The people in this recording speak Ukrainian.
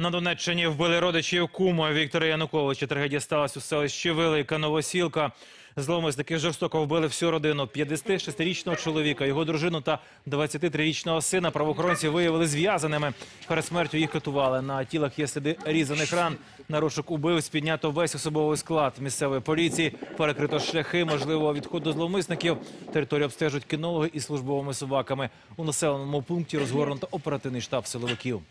На Донеччині вбили родичів кума Віктора Януковича. Трагедія сталася у селищі Велика Новосілка. Зловмисники жорстоко вбили всю родину. 56-річного чоловіка, його дружину та 23-річного сина правоохоронці виявили зв'язаними. Перед смертю їх катували. На тілах є сліди різаних ран. На розшук убивць піднято весь особовий склад місцевої поліції. Перекрито шляхи можливого відходу зловмисників. Територію обстежують кінологи із службовими собаками. У населеному пункті розгорнуто оперативний штаб силовиків.